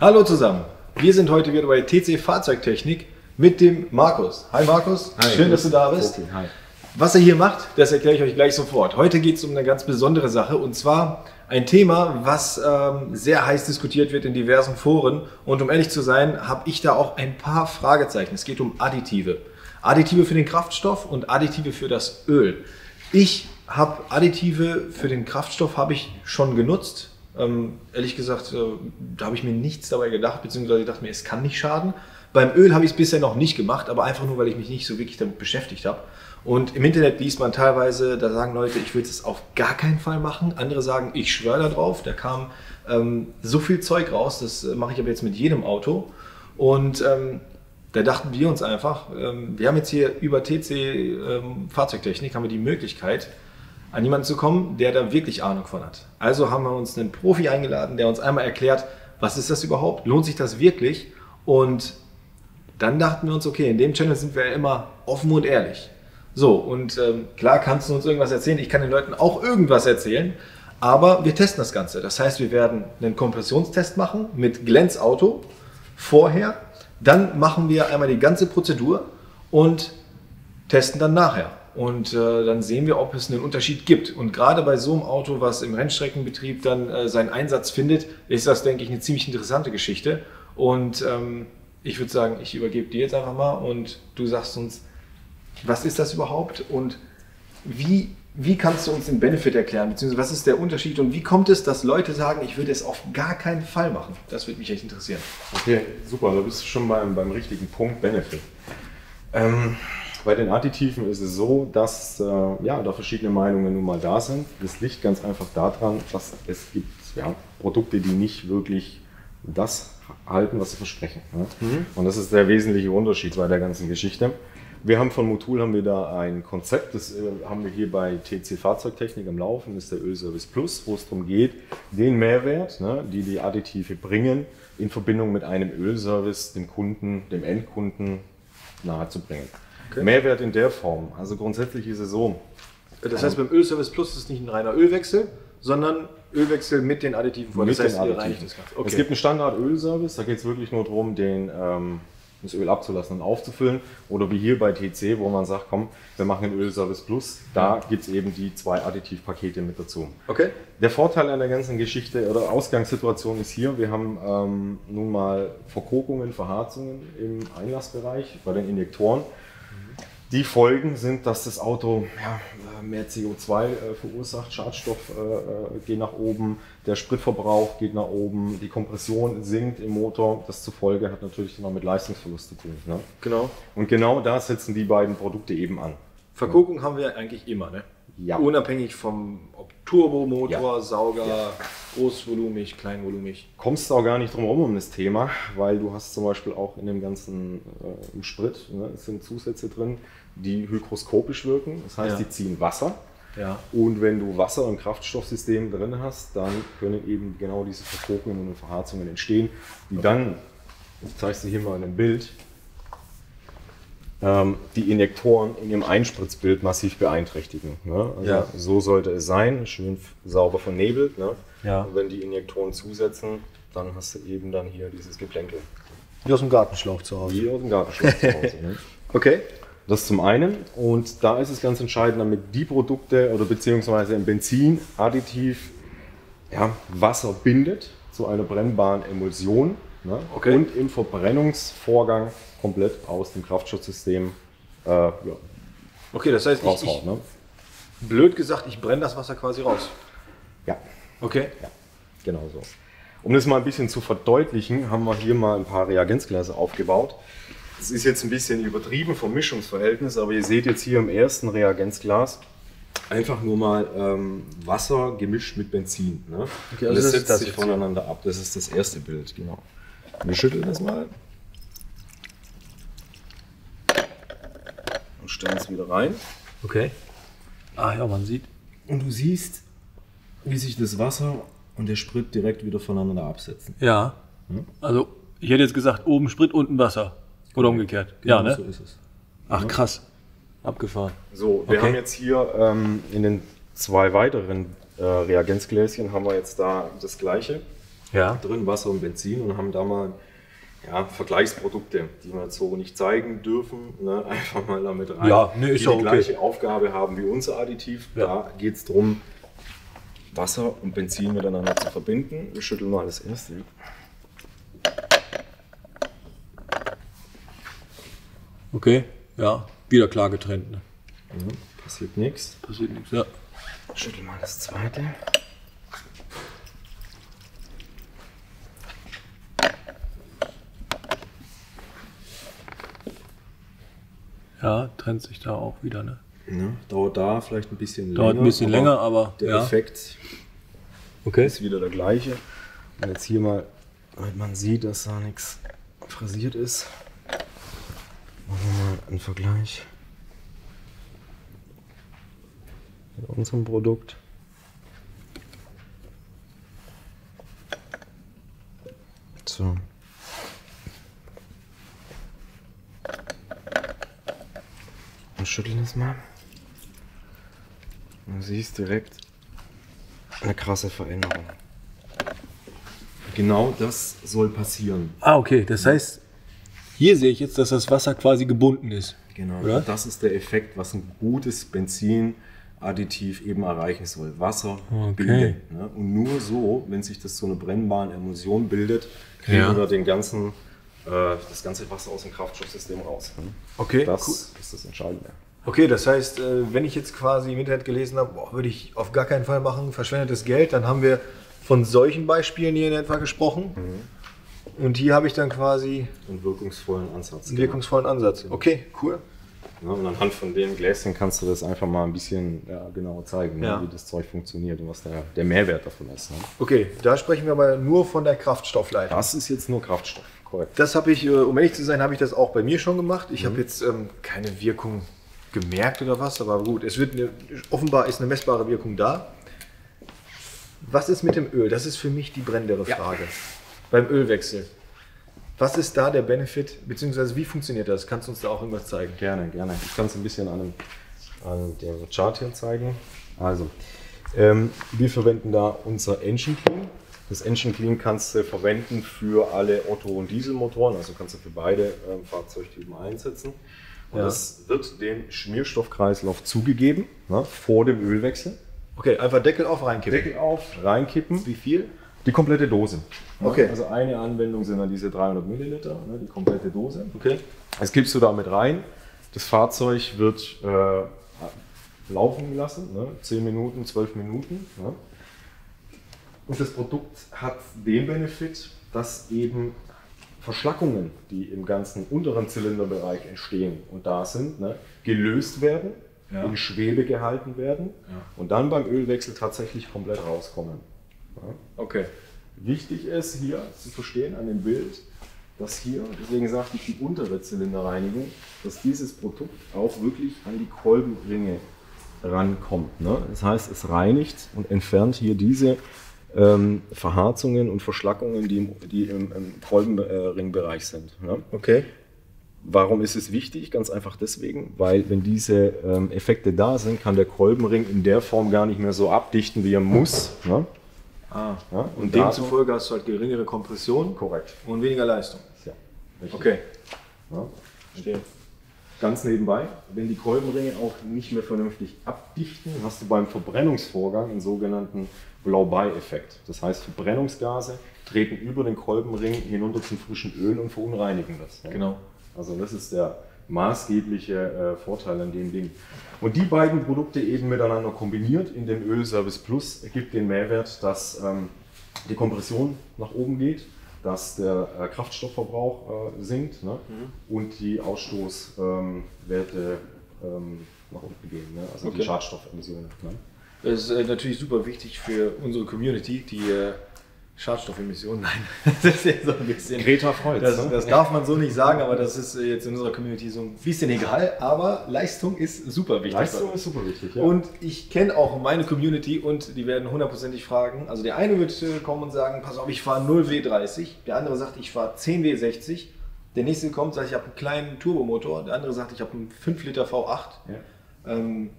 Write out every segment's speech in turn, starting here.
Hallo zusammen. Wir sind heute wieder bei TC Fahrzeugtechnik mit dem Markus. Hi Markus, Hi, schön, dass du da bist. Okay, hi. Was er hier macht, das erkläre ich euch gleich sofort. Heute geht es um eine ganz besondere Sache und zwar ein Thema, was ähm, sehr heiß diskutiert wird in diversen Foren. Und um ehrlich zu sein, habe ich da auch ein paar Fragezeichen. Es geht um Additive. Additive für den Kraftstoff und Additive für das Öl. Ich habe Additive für den Kraftstoff habe ich schon genutzt. Ähm, ehrlich gesagt, äh, da habe ich mir nichts dabei gedacht, beziehungsweise ich dachte mir, es kann nicht schaden. Beim Öl habe ich es bisher noch nicht gemacht, aber einfach nur, weil ich mich nicht so wirklich damit beschäftigt habe. Und im Internet liest man teilweise, da sagen Leute, ich würde es auf gar keinen Fall machen. Andere sagen, ich schwöre da drauf. Da kam ähm, so viel Zeug raus, das äh, mache ich aber jetzt mit jedem Auto. Und ähm, da dachten wir uns einfach, ähm, wir haben jetzt hier über TC ähm, Fahrzeugtechnik, haben wir die Möglichkeit, an jemanden zu kommen, der da wirklich Ahnung von hat. Also haben wir uns einen Profi eingeladen, der uns einmal erklärt, was ist das überhaupt, lohnt sich das wirklich? Und dann dachten wir uns, okay, in dem Channel sind wir ja immer offen und ehrlich. So, und ähm, klar kannst du uns irgendwas erzählen, ich kann den Leuten auch irgendwas erzählen, aber wir testen das Ganze. Das heißt, wir werden einen Kompressionstest machen mit Glänzauto vorher, dann machen wir einmal die ganze Prozedur und testen dann nachher. Und äh, dann sehen wir, ob es einen Unterschied gibt. Und gerade bei so einem Auto, was im Rennstreckenbetrieb dann äh, seinen Einsatz findet, ist das, denke ich, eine ziemlich interessante Geschichte. Und ähm, ich würde sagen, ich übergebe dir jetzt einfach mal und du sagst uns, was ist das überhaupt und wie, wie kannst du uns den Benefit erklären, beziehungsweise was ist der Unterschied und wie kommt es, dass Leute sagen, ich würde es auf gar keinen Fall machen? Das würde mich echt interessieren. Okay, super, da bist du schon beim, beim richtigen Punkt, Benefit. Ähm, bei den Additiven ist es so, dass äh, ja, da verschiedene Meinungen nun mal da sind. Das liegt ganz einfach daran, dass es gibt ja, Produkte, die nicht wirklich das halten, was sie versprechen. Ne? Mhm. Und das ist der wesentliche Unterschied bei der ganzen Geschichte. Wir haben von Motul haben wir da ein Konzept, das äh, haben wir hier bei TC Fahrzeugtechnik am Laufen, das ist der Ölservice Plus, wo es darum geht, den Mehrwert, ne, die die Additive bringen, in Verbindung mit einem Ölservice dem Kunden, dem Endkunden nahezubringen. Okay. Mehrwert in der Form. Also grundsätzlich ist es so. Das heißt, beim Ölservice Plus ist es nicht ein reiner Ölwechsel, sondern Ölwechsel mit den Additiven vor. mit das heißt, den Additiven. Okay. Es gibt einen Standard-Ölservice, da geht es wirklich nur darum, den, ähm, das Öl abzulassen und aufzufüllen. Oder wie hier bei TC, wo man sagt, komm, wir machen einen Ölservice Plus. Da gibt es eben die zwei Additivpakete mit dazu. okay. Der Vorteil an der ganzen Geschichte oder Ausgangssituation ist hier, wir haben ähm, nun mal Verkokungen, Verharzungen im Einlassbereich bei den Injektoren. Die Folgen sind, dass das Auto ja, mehr CO2 äh, verursacht, Schadstoff äh, äh, geht nach oben, der Spritverbrauch geht nach oben, die Kompression sinkt im Motor. Das zur Folge hat natürlich auch mit Leistungsverlust zu tun. Ne? Genau. Und genau da setzen die beiden Produkte eben an. Verkokung haben wir eigentlich immer, ne? Ja. Unabhängig vom ob Turbomotor, Ja. Sauger, Ja. großvolumig, kleinvolumig. kommst du auch gar nicht drum herum um das Thema, weil du hast zum Beispiel auch in dem ganzen äh, im Sprit ne, es sind Zusätze drin, die hygroskopisch wirken. Das heißt, Ja. die ziehen Wasser. Ja. Und wenn du Wasser im Kraftstoffsystem drin hast, dann können eben genau diese Verkokungen und Verharzungen entstehen, die dann, das zeigst du hier mal in einem Bild, die Injektoren in ihrem Einspritzbild massiv beeinträchtigen. Ne? Also Ja. So sollte es sein, schön sauber vernebelt. Ne? Ja. Und wenn die Injektoren zusetzen, dann hast du eben dann hier dieses Geplänkel. Wie aus dem Gartenschlauch zu Hause. Wie aus dem Gartenschlauch zu Hause. Ne? Okay. Das zum einen. Und da ist es ganz entscheidend, damit die Produkte oder beziehungsweise im Benzin additiv ja, Wasser bindet zu einer brennbaren Emulsion ne? Okay. und im Verbrennungsvorgang komplett aus dem Kraftschutzsystem äh, ja, Okay, das heißt, ich, raushaut. ich, Ne? blöd gesagt, ich brenne das Wasser quasi raus. Ja, Okay. ja, genau so. Um das mal ein bisschen zu verdeutlichen, haben wir hier mal ein paar Reagenzgläser aufgebaut. Das ist jetzt ein bisschen übertrieben vom Mischungsverhältnis, aber ihr seht jetzt hier im ersten Reagenzglas einfach nur mal ähm, Wasser gemischt mit Benzin. Ne? Okay, also das das setzt sich voneinander ab. Das ist das erste Bild, genau. Wir schütteln das mal und stellen es wieder rein. Okay. Ah ja, man sieht. Und du siehst, wie sich das Wasser und der Sprit direkt wieder voneinander absetzen. Ja. Also, ich hätte jetzt gesagt, oben Sprit, unten Wasser. Oder umgekehrt. ja, Genau ne? so ist es. Ach, krass. Abgefahren. So, wir Okay. haben jetzt hier ähm, in den zwei weiteren äh, Reagenzgläschen haben wir jetzt da das gleiche. Ja. drin, Wasser und Benzin und haben da mal ja, Vergleichsprodukte, die wir jetzt so nicht zeigen dürfen, ne? einfach mal damit rein, Ja, ne, ist die ja die okay. gleiche Aufgabe haben wie unser Additiv. Ja. Da geht es darum, Wasser und Benzin miteinander zu verbinden. Wir schütteln mal das erste. Okay. Ja. Wieder klar getrennt. Ne? Mhm. Passiert nichts. Passiert nichts. Ja. Schüttel mal das zweite. Ja, trennt sich da auch wieder. Ne? Ja, dauert da vielleicht ein bisschen Dauert länger. ein bisschen aber länger, aber Der ja. Effekt Okay. ist wieder der gleiche. Und jetzt hier mal, damit man sieht, dass da nichts frisiert ist. Machen wir mal einen Vergleich mit unserem Produkt. So. Schütteln es mal. Du siehst direkt eine krasse Veränderung. Genau das soll passieren. Ah, okay. Das heißt, hier sehe ich jetzt, dass das Wasser quasi gebunden ist. Genau. Oder? Das ist der Effekt, was ein gutes Benzinadditiv eben erreichen soll. Wasser Okay. bilden. Ne? Und nur so, wenn sich das so eine brennbare Emulsion bildet, kriegen Ja. wir den ganzen, das ganze Wasser aus dem Kraftstoffsystem raus. Ne? Okay, Das cool. ist das Entscheidende. Okay, das heißt, äh, wenn ich jetzt quasi im Internet gelesen habe, boah, würde ich auf gar keinen Fall machen, verschwendetes Geld, dann haben wir von solchen Beispielen hier in etwa gesprochen. Und hier habe ich dann quasi Einen wirkungsvollen Ansatz. einen wirkungsvollen Ansatz. Okay, cool. Ja, und anhand von dem Gläschen kannst du das einfach mal ein bisschen ja, genauer zeigen, ne, Ja. wie das Zeug funktioniert und was der, der Mehrwert davon ist. Ne? Okay, da sprechen wir aber nur von der Kraftstoffleitung. Das ist jetzt nur Kraftstoff, korrekt. Das habe ich, äh, um ehrlich zu sein, habe ich das auch bei mir schon gemacht. Ich habe jetzt ähm, keine Wirkung gemerkt oder was, aber gut, es wird eine, offenbar ist eine messbare Wirkung da. Was ist mit dem Öl? Das ist für mich die brennendere Frage. Beim Ölwechsel. Was ist da der Benefit, beziehungsweise wie funktioniert das? Kannst du uns da auch irgendwas zeigen? Gerne, gerne. Ich kann es ein bisschen an dem, an dem Chart hier zeigen. Also, ähm, wir verwenden da unser Engine Clean. Das Engine Clean kannst du verwenden für alle Otto- und Dieselmotoren, also kannst du für beide ähm, Fahrzeugtypen einsetzen. Und Ja. das wird dem Schmierstoffkreislauf zugegeben, ne, vor dem Ölwechsel. Okay, einfach Deckel auf, reinkippen. Deckel auf, reinkippen. Wie viel? Die komplette Dose. Okay. Also eine Anwendung sind dann diese 300 Milliliter, ne, die komplette Dose. Okay. Das gibst du da mit rein. Das Fahrzeug wird äh, laufen gelassen, ne? 10 Minuten, 12 Minuten. Ne? Und das Produkt hat den Benefit, dass eben Verschlackungen, die im ganzen unteren Zylinderbereich entstehen und da sind, ne, gelöst werden, Ja. in Schwebe gehalten werden und dann beim Ölwechsel tatsächlich komplett rauskommen. Ja? Okay. Wichtig ist hier zu verstehen an dem Bild, dass hier, deswegen sagte ich die untere Zylinderreinigung, dass dieses Produkt auch wirklich an die Kolbenringe rankommt. Ne? Das heißt, es reinigt und entfernt hier diese ähm, Verharzungen und Verschlackungen, die im, die im, im Kolbenringbereich sind. Ne? Okay. Warum ist es wichtig? Ganz einfach deswegen, weil wenn diese ähm, Effekte da sind, kann der Kolbenring in der Form gar nicht mehr so abdichten, wie er muss. Ne? Ah. Ja, Und da- demzufolge hast du halt geringere Kompression Korrekt. und weniger Leistung. Ja, richtig. Okay. Ja. Verstehe. Ganz nebenbei, wenn die Kolbenringe auch nicht mehr vernünftig abdichten, hast du beim Verbrennungsvorgang einen sogenannten Blow-by-Effekt. Das heißt, Verbrennungsgase treten über den Kolbenring hinunter zum frischen Öl und verunreinigen das. ja. Genau. Also das ist der maßgebliche äh, Vorteil an dem Ding. Und die beiden Produkte eben miteinander kombiniert in dem Ölservice Plus ergibt den Mehrwert, dass ähm, die Kompression nach oben geht, dass der äh, Kraftstoffverbrauch äh, sinkt ne? und die Ausstoßwerte ähm, ähm, nach unten gehen, ne? also Okay. die Schadstoffemissionen. Ne? Das ist äh, natürlich super wichtig für unsere Community, die Schadstoffemissionen. Nein, das ist jetzt so ein bisschen. Greta freut's, Das, ne? das darf man so nicht sagen, aber das ist äh, jetzt in unserer Community so ein bisschen egal. Aber Leistung ist super wichtig. Leistung ist super wichtig. Ja. Und ich kenne auch meine Community und die werden hundertprozentig fragen. Also der eine wird äh, kommen und sagen, pass auf, ich fahre 0W30. Der andere sagt, ich fahre 10W60. Der nächste kommt, sagt, ich habe einen kleinen Turbomotor. Der andere sagt, ich habe einen 5 Liter V8. ja. Ähm,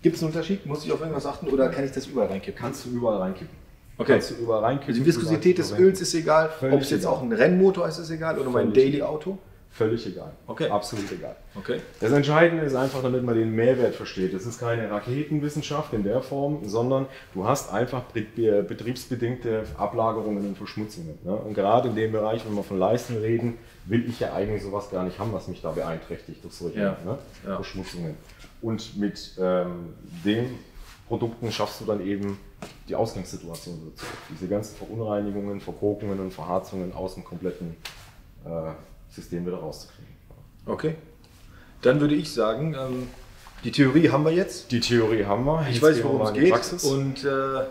Gibt es einen Unterschied? Muss ich auf irgendwas achten oder kann ich das überall reinkippen? kannst du überall reinkippen. Okay. Kannst du überall reinkippen. Die Viskosität des Öls ist egal, ob es jetzt egal. auch ein Rennmotor ist, ist egal oder mein Daily-Auto. Völlig egal. Okay. Absolut egal. Okay. Das Entscheidende ist einfach, damit man den Mehrwert versteht. Es ist keine Raketenwissenschaft in der Form, sondern du hast einfach be- betriebsbedingte Ablagerungen und Verschmutzungen. Ne? Und gerade in dem Bereich, wenn wir von Leisten reden, will ich ja eigentlich sowas gar nicht haben, was mich da beeinträchtigt durch solche Ja. ne? Ja. Verschmutzungen. Und mit ähm, den Produkten schaffst du dann eben die Ausgangssituation zurück. Diese ganzen Verunreinigungen, Verkorkungen und Verharzungen aus dem kompletten äh, System wieder rauszukriegen. Okay. Dann würde ich sagen, ähm, die Theorie haben wir jetzt. Die Theorie haben wir. Ich Jetzt weiß, gehen wir worum es geht. Praxis. Und äh,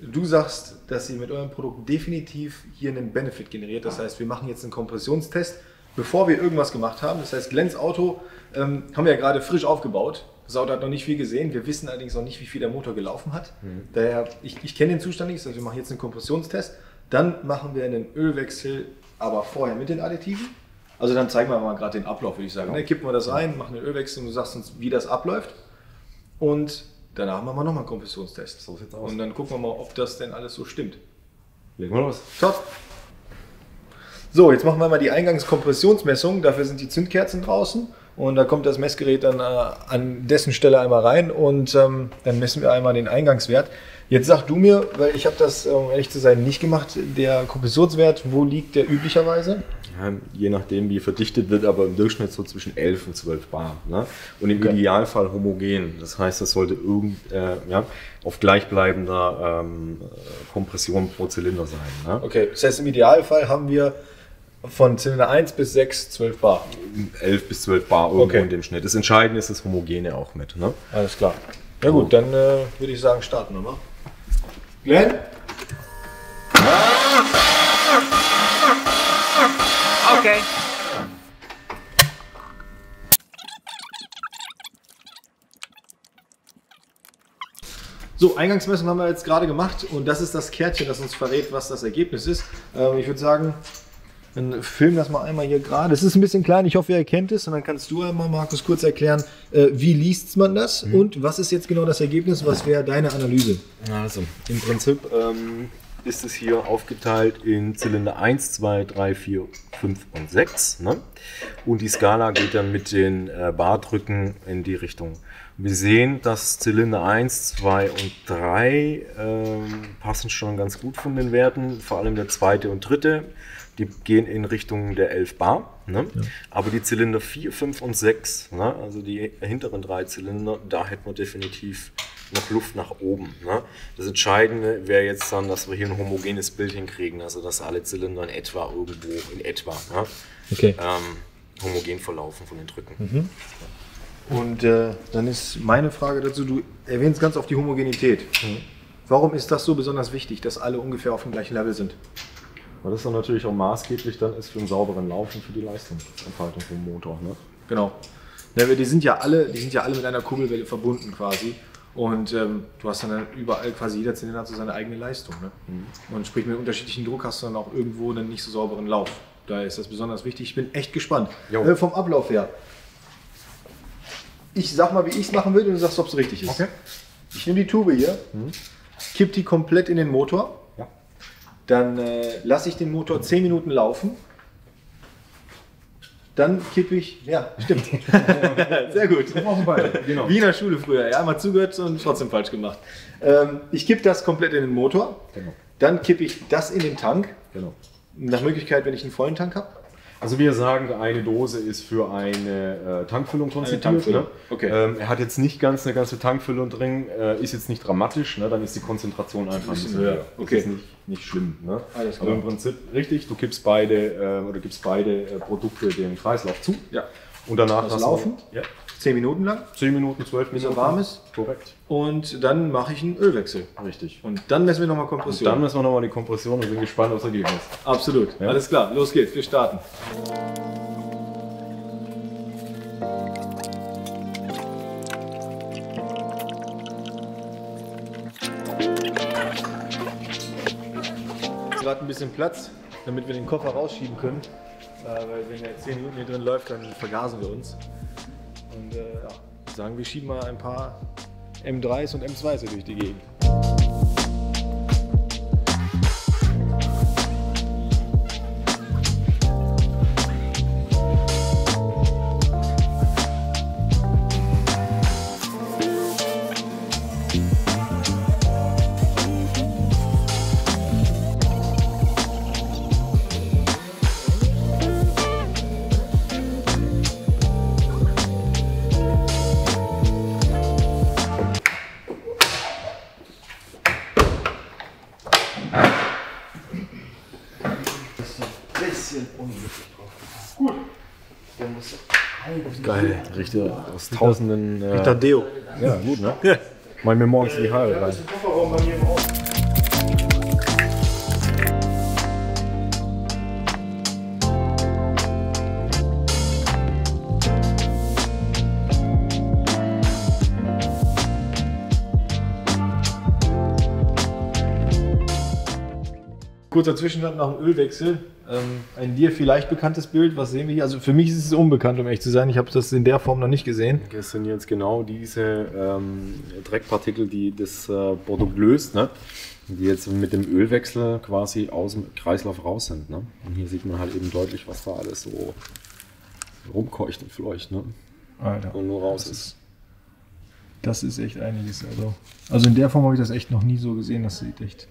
du sagst, dass ihr mit eurem Produkt definitiv hier einen Benefit generiert. Das heißt, wir machen jetzt einen Kompressionstest, bevor wir irgendwas gemacht haben. Das heißt, Glens Auto ähm, haben wir ja gerade frisch aufgebaut. Das Auto hat noch nicht viel gesehen. Wir wissen allerdings noch nicht, wie viel der Motor gelaufen hat. Daher, ich, ich kenne den Zustand nicht. Das heißt, wir machen jetzt einen Kompressionstest. Dann machen wir einen Ölwechsel, aber vorher mit den Additiven. Also dann zeigen wir mal gerade den Ablauf, würde ich sagen. Ne? Kippen wir das rein, machen einen Ölwechsel und du sagst uns, wie das abläuft. Und danach machen wir nochmal einen Kompressionstest. So sieht's aus. Und dann gucken wir mal, ob das denn alles so stimmt. Legen wir los. Top. So, jetzt machen wir mal die Eingangskompressionsmessung. Dafür sind die Zündkerzen draußen. Und da kommt das Messgerät dann äh, an dessen Stelle einmal rein und ähm, dann messen wir einmal den Eingangswert. Jetzt sag du mir, weil ich habe das, um ehrlich zu sein, nicht gemacht, der Kompressionswert, wo liegt der üblicherweise? Ja, je nachdem, wie verdichtet wird, aber im Durchschnitt so zwischen 11 und 12 Bar. Ne? Und im Okay. Idealfall homogen. Das heißt, das sollte irgend, äh, ja, auf gleichbleibender ähm, äh, Kompression pro Zylinder sein. Ne? Okay, das heißt im Idealfall haben wir von Zylinder 1 bis 6 12 Bar. 11 bis 12 Bar irgendwo Okay. in dem Schnitt. Das Entscheidende ist das Homogene auch mit. Ne? Alles klar. Ja gut, dann äh, würde ich sagen, starten wir mal. Glenn? Okay. So, Eingangsmessung haben wir jetzt gerade gemacht und das ist das Kärtchen, das uns verrät, was das Ergebnis ist. Ähm, ich würde sagen, dann film das mal einmal hier gerade. Es ist ein bisschen klein, ich hoffe, ihr erkennt es und dann kannst du einmal, Markus, kurz erklären, äh, wie liest man das und was ist jetzt genau das Ergebnis, was wäre deine Analyse? Also, im Prinzip ähm, ist es hier aufgeteilt in Zylinder 1, 2, 3, 4, 5 und 6. Ne? Und die Skala geht dann mit den äh, Bardrücken in die Richtung. Wir sehen, dass Zylinder 1, 2 und 3 ähm, passen schon ganz gut von den Werten, vor allem der zweite und dritte. Die gehen in Richtung der 11 Bar. Ne? Aber die Zylinder 4, 5 und 6, ne? also die hinteren drei Zylinder, da hätten wir definitiv noch Luft nach oben. Ne? Das Entscheidende wäre jetzt dann, dass wir hier ein homogenes Bild hinkriegen, also dass alle Zylinder in etwa irgendwo, in etwa, ne? Okay. ähm, homogen verlaufen von den Drücken. Und äh, dann ist meine Frage dazu, du erwähnst ganz oft die Homogenität. Warum ist das so besonders wichtig, dass alle ungefähr auf dem gleichen Level sind? Weil das dann natürlich auch maßgeblich dann ist für einen sauberen Lauf und für die Leistungsentfaltung vom Motor. Ne? Genau. Ja, die sind ja alle, die sind ja alle mit einer Kurbelwelle verbunden quasi. Und ähm, du hast dann überall quasi jeder Zylinder hat so seine eigene Leistung. Ne? Und sprich mit unterschiedlichem Druck hast du dann auch irgendwo einen nicht so sauberen Lauf. Daher ist das besonders wichtig. Ich bin echt gespannt. Äh, vom Ablauf her. Ich sag mal, wie ich es machen würde und du sagst, ob es richtig ist. Okay. Ich nehme die Tube hier, kipp die komplett in den Motor. Ja. Dann äh, lasse ich den Motor 10 Minuten laufen. Dann kippe ich, ja, stimmt. Sehr gut. Genau. Wie in der Schule früher, ja, mal zugehört und trotzdem falsch gemacht. Ähm, ich kippe das komplett in den Motor. Genau. Dann kippe ich das in den Tank. genau. Nach Möglichkeit, wenn ich einen vollen Tank habe. Also wir sagen, eine Dose ist für eine äh, Tankfüllung konzipiert. Tankfüllung, Ne? okay. Ähm, er hat jetzt nicht ganz eine ganze Tankfüllung drin, äh, ist jetzt nicht dramatisch, ne? dann ist die Konzentration einfach ein bisschen höher. Okay. Das ist nicht, nicht schlimm. Ne? Alles klar. Aber im Prinzip richtig, du gibst beide, äh, oder gibst beide äh, Produkte dem Kreislauf zu. Ja. Und danach Das laufen? Ja. 10 Minuten lang. 10 Minuten, 12 Bis er Minuten. warm ist. Korrekt. Und dann mache ich einen Ölwechsel. Richtig. Und dann messen wir nochmal Und Kompression. dann müssen wir nochmal die Kompression und sind gespannt aufs Ergebnis. Absolut. Ja. Alles klar, los geht's. Wir starten. Gerade ein bisschen Platz, damit wir den Koffer rausschieben können. Äh, weil wenn er 10 Minuten hier drin läuft, dann vergasen wir uns. Und äh, ja, sagen, wir schieben mal ein paar M3s und M2s hier durch die Gegend. Sind unglücklich drauf. Gut. Der muss Geil. Richtig aus tausenden. Äh, Richter Deo. ja, gut, ne? Ja. Mal mir morgens die Haare rein. Kurzer Zwischenstand nach dem Ölwechsel. Ähm, ein dir vielleicht bekanntes Bild. Was sehen wir hier? Also für mich ist es unbekannt, um ehrlich zu sein. Ich habe das in der Form noch nicht gesehen. Das sind jetzt genau diese ähm, Dreckpartikel, die das äh, Produkt löst, ne? die jetzt mit dem Ölwechsel quasi aus dem Kreislauf raus sind. Ne? Und hier sieht man halt eben deutlich, was da alles so rumkeucht und fleucht ne? Alter. und nur raus ist. Das ist echt einiges. Also, also in der Form habe ich das echt noch nie so gesehen. Das sieht echt,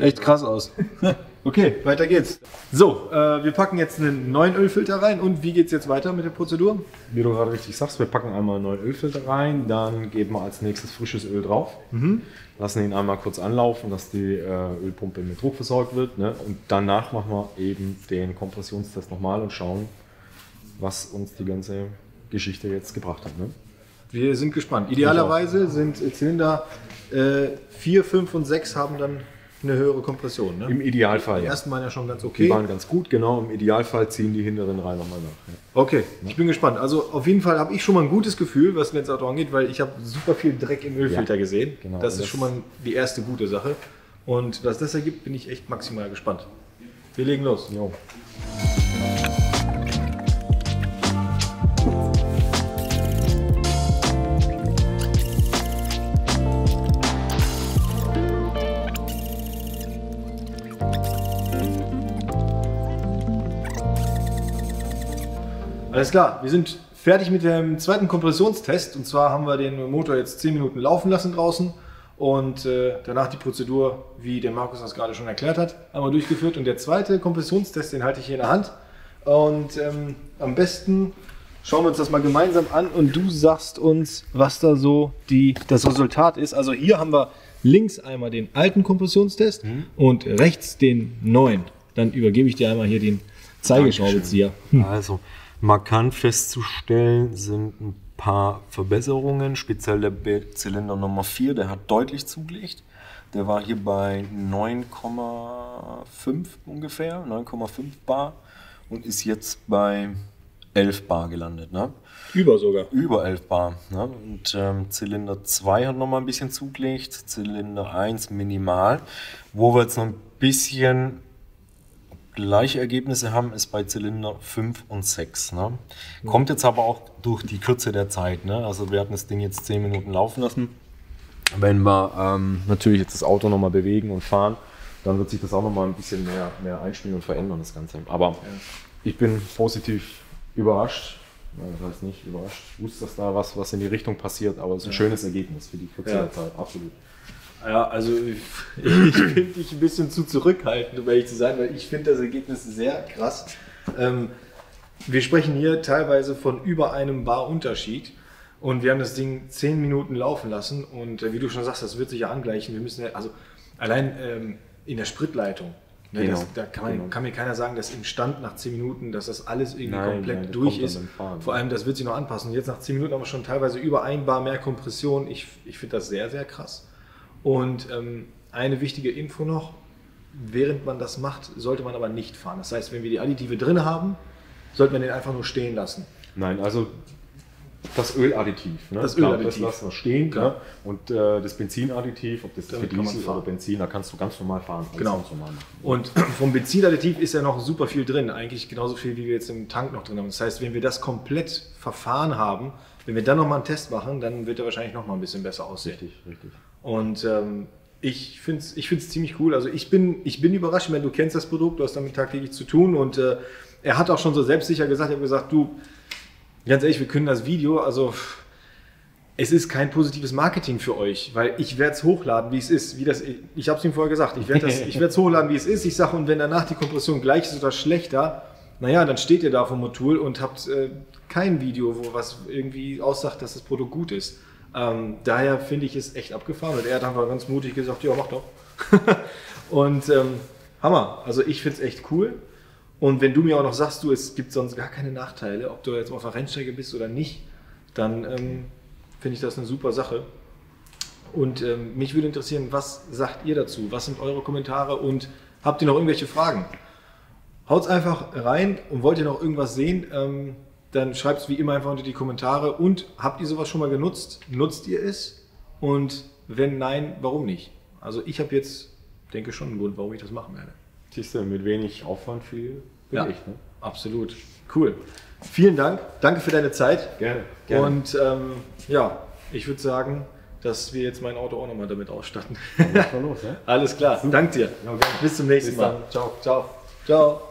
echt krass aus. okay, weiter geht's. So, äh, wir packen jetzt einen neuen Ölfilter rein. Und wie geht's jetzt weiter mit der Prozedur? Wie du gerade richtig sagst, wir packen einmal einen neuen Ölfilter rein, dann geben wir als nächstes frisches Öl drauf, lassen ihn einmal kurz anlaufen, dass die äh, Ölpumpe mit Druck versorgt wird. Ne? Und danach machen wir eben den Kompressionstest nochmal und schauen, was uns die ganze Geschichte jetzt gebracht hat. Ne? Wir sind gespannt. Idealerweise sind Zylinder äh, 4, 5 und 6 haben dann eine höhere Kompression. Ne? Im Idealfall, Die ja. ersten waren ja schon ganz Die okay. waren ganz gut, genau. Im Idealfall ziehen die hinteren Reihen nochmal nach. Ja. Okay, ich bin gespannt. Also auf jeden Fall habe ich schon mal ein gutes Gefühl, was Lenz Auto angeht, weil ich habe super viel Dreck im Ölfilter Ja, gesehen. genau. Das ist Das- schon mal die erste gute Sache. Und was das ergibt, bin ich echt maximal gespannt. Wir legen los. Jo. Alles klar, wir sind fertig mit dem zweiten Kompressionstest. Und zwar haben wir den Motor jetzt 10 Minuten laufen lassen draußen. Und äh, danach die Prozedur, wie der Markus das gerade schon erklärt hat, wir durchgeführt. Und der zweite Kompressionstest, den halte ich hier in der Hand. Und ähm, am besten schauen wir uns das mal gemeinsam an und du sagst uns, was da so die, das Resultat ist. Also hier haben wir links einmal den alten Kompressionstest und rechts den neuen. Dann übergebe ich dir einmal hier den Zeigeschraubenzieher. Also, markant festzustellen sind ein paar Verbesserungen. Speziell der Zylinder Nummer 4, der hat deutlich zugelegt. Der war hier bei 9,5 ungefähr, 9,5 Bar und ist jetzt bei 11 Bar gelandet. Ne? Über sogar. Über 11 Bar. Ne? Und ähm, Zylinder 2 hat nochmal ein bisschen zugelegt, Zylinder 1 minimal. Wo wir jetzt noch ein bisschen gleiche Ergebnisse haben, ist bei Zylinder 5 und 6. Ne? Kommt jetzt aber auch durch die Kürze der Zeit. Ne? Also wir hatten das Ding jetzt 10 Minuten laufen lassen. Wenn wir ähm, natürlich jetzt das Auto nochmal bewegen und fahren, dann wird sich das auch nochmal ein bisschen mehr, mehr einspielen und verändern, das Ganze. Aber ich bin positiv überrascht. Nein, das heißt nicht überrascht. Ich wusste, dass da was, was in die Richtung passiert, aber es ist ein schönes Ergebnis für die Kürze Ja. der Zeit. Absolut. Ja, also ich, ich finde dich ein bisschen zu zurückhaltend, um ehrlich zu sein, weil ich finde das Ergebnis sehr krass. Ähm, wir sprechen hier teilweise von über einem Bar Unterschied und wir haben das Ding zehn Minuten laufen lassen und äh, wie du schon sagst, das wird sich ja angleichen. Wir müssen ja, also allein ähm, in der Spritleitung, ne, Genau, das, da kann, man, genau. kann mir keiner sagen, dass im Stand nach zehn Minuten, dass das alles irgendwie Nein, komplett nein, durch ist. Vor allem, das wird sich noch anpassen. Und jetzt nach 10 Minuten haben wir schon teilweise über ein Bar mehr Kompression. Ich, ich finde das sehr, sehr krass. Und ähm, eine wichtige Info noch, während man das macht, sollte man aber nicht fahren. Das heißt, wenn wir die Additive drin haben, sollte man den einfach nur stehen lassen. Nein, also das Öladditiv. Ne? Das Öladditiv. Das lassen wir stehen. Ne? Und äh, das Benzinadditiv, ob das Damit für Diesel oder Benzin, da kannst du ganz normal fahren. Genau. normal. Und vom Benzinadditiv ist ja noch super viel drin, eigentlich genauso viel, wie wir jetzt im Tank noch drin haben. Das heißt, wenn wir das komplett verfahren haben, wenn wir dann nochmal einen Test machen, dann wird er wahrscheinlich nochmal ein bisschen besser aussehen. Richtig, richtig. Und ähm, ich finde es ich find's ziemlich cool. Also ich bin, ich bin überrascht, wenn du kennst das Produkt, du hast damit tagtäglich zu tun. Und äh, er hat auch schon so selbstsicher gesagt, er hat gesagt, du, ganz ehrlich, wir können das Video, also es ist kein positives Marketing für euch, weil ich werde es hochladen, wie es ist. Wie das, ich habe es ihm vorher gesagt, ich werde es hochladen, wie es ist. Ich sage, und wenn danach die Kompression gleich ist oder schlechter, naja, dann steht ihr da vom Motul und habt äh, kein Video, wo was irgendwie aussagt, dass das Produkt gut ist. Ähm, daher finde ich es echt abgefahren. Und er hat einfach ganz mutig gesagt, ja, mach doch. und ähm, Hammer. Also ich finde es echt cool. Und wenn du mir auch noch sagst, du, es gibt sonst gar keine Nachteile, ob du jetzt auf der Rennstrecke bist oder nicht, dann ähm, finde ich das eine super Sache. Und ähm, mich würde interessieren, was sagt ihr dazu? Was sind eure Kommentare und habt ihr noch irgendwelche Fragen? Haut's einfach rein und wollt ihr noch irgendwas sehen, ähm, dann schreibt es wie immer einfach unter die Kommentare. Und habt ihr sowas schon mal genutzt? Nutzt ihr es? Und wenn nein, warum nicht? Also ich habe jetzt, denke schon einen Grund, warum ich das machen werde. Siehst du, mit wenig Aufwand viel bewegt. Ne? absolut. Cool. Vielen Dank. Danke für deine Zeit. Gerne. Und ähm, ja, ich würde sagen, dass wir jetzt mein Auto auch nochmal damit ausstatten. Mal los, ne? Alles klar. Dank dir. Ja, gerne. Bis zum nächsten Bis Mal. dann. Ciao. Ciao. Ciao.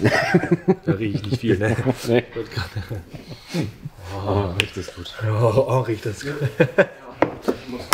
da rieche ich nicht viel, ne? Nee. Oh, riecht das gut. Oh, oh riecht das gut.